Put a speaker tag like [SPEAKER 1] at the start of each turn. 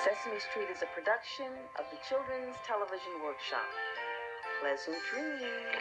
[SPEAKER 1] Sesame Street is a production of the Children's Television Workshop. Pleasant dreams.